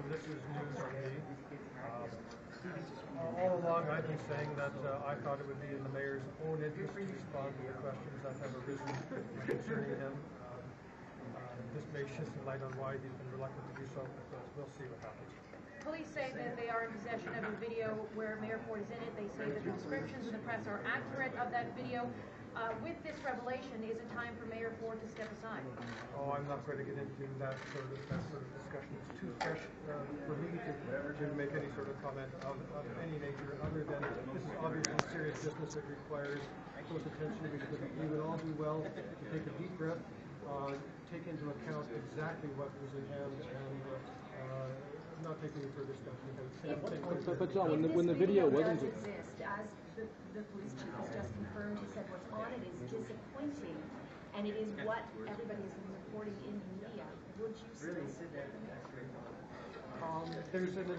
so this is news on me. Um, all along, I've been saying that uh, I thought it would be in the mayor's own interest to respond to the questions that have arisen concerning him. Um, uh, this may shed some light on why he's been reluctant to do so, but uh, we'll see what happens. Police say that they are in possession of a video where Mayor Ford is in it. They say that the descriptions in the press are accurate of that video. Uh, with this revelation, is it time for Mayor Ford to step aside? Oh, I'm not going to get into that sort of, that sort of discussion. It's too fresh uh, for me to, to make any sort of comment of, of any nature, other than this is obviously serious business that requires close attention. We would, we would all do well to take a deep breath, uh, take into account exactly what was in hand, and uh, uh, not take any further steps. But, but John, when the, when the video wasn't, does exist, as the, the police chief has just confirmed, he said what's on it is disappointing, and it is what everybody has been reporting in the media. Would you still support the mayor? Um, there's an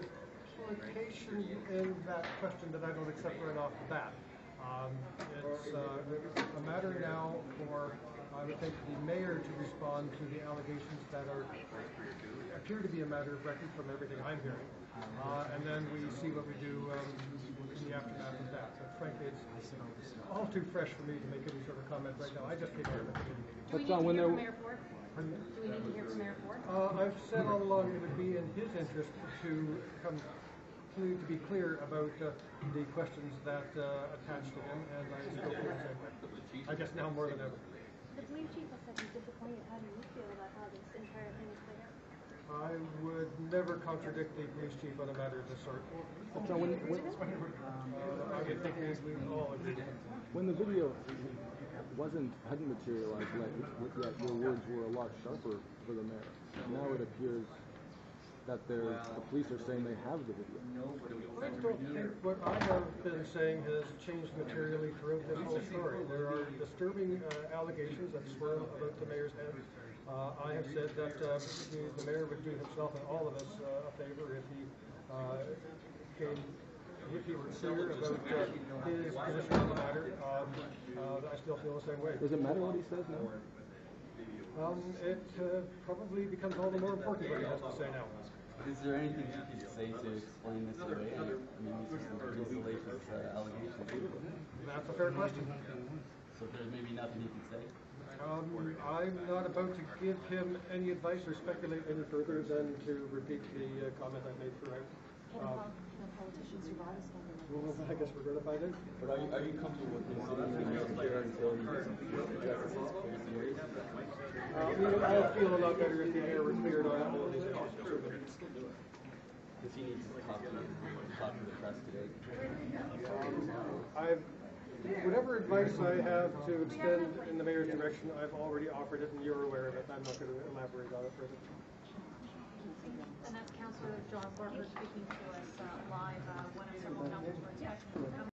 implication in that question that I don't accept right off the bat. Um, it's uh, a matter now for, I would think, the mayor to respond to the allegations that are appear to be a matter of record from everything I'm hearing, uh, and then we see what we do um, in the aftermath of that. But frankly, it's all too fresh for me to make any sort of comment right now. I just came out of the committee meeting. Do we But need John, to when hear there- from Mayor Ford? Pardon? Do we need to hear from Mayor Ford? Uh, I've said all along it would be in his interest to come to, to be clear about uh, the questions that uh, attach to him, and I still feel the same way. I guess now more than ever. The police chief has said he's disappointed. How do you feel about how this entire thing is played out? I would never contradict the police chief on a matter of this sort. John, when, when, Uh, I think we we all agree. when the video wasn't, hadn't materialized yet, yet your words were a lot sharper for the mayor. Now it appears that they're, the police are saying they have the video. I don't think what I have been saying has changed materially throughout the whole story. There are disturbing uh, allegations that swirl about the mayor's head. Uh, I have said that uh, the, the mayor would do himself and all of us uh, a favor if he uh, came, if he were clear about uh, his position on the matter. Um, uh, I still feel the same way. Does it matter what he says now? Um, it uh, probably becomes all the more important what he has to say now. Is there anything you could say to explain this away? I mean, these are some pretty salacious uh, allegations. That's a fair question. So there's maybe nothing you can say? Um, I'm not about to give him any advice or speculate any further than to repeat the uh, comment I made throughout. Can Um, a politician survive a scandal like well, I guess we're going to find out. But are you, are you comfortable with him sitting here until he addresses his fears? We, I'll feel a lot better if the mayor were cleared on all of these issues. Does he need to talk to, talk to the press today? I've, whatever advice I have to extend in the mayor's direction, I've already offered it and you're aware of it. I'm not going to elaborate on it further. And that's Councillor John Parker speaking to us uh, live, uh, one of several councillors